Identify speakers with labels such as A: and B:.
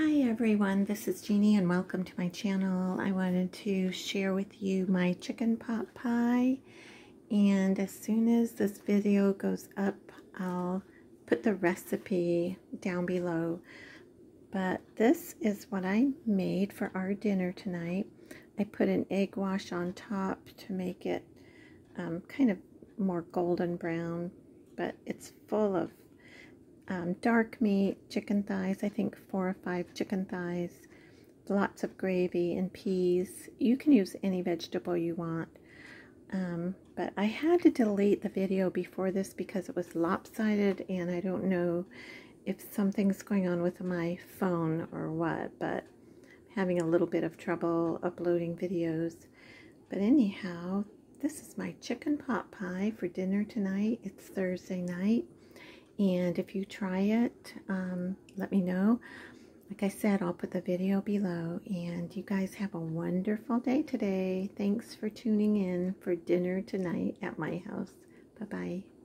A: Hi everyone, this is Jeanie and welcome to my channel. I wanted to share with you my chicken pot pie and as soon as this video goes up I'll put the recipe down below. But this is what I made for our dinner tonight. I put an egg wash on top to make it um, kind of more golden brown but it's full of um, dark meat, chicken thighs, I think four or five chicken thighs, lots of gravy and peas. You can use any vegetable you want. Um, but I had to delete the video before this because it was lopsided and I don't know if something's going on with my phone or what, but I'm having a little bit of trouble uploading videos. But anyhow, this is my chicken pot pie for dinner tonight. It's Thursday night. And if you try it, um, let me know. Like I said, I'll put the video below. And you guys have a wonderful day today. Thanks for tuning in for dinner tonight at my house. Bye-bye.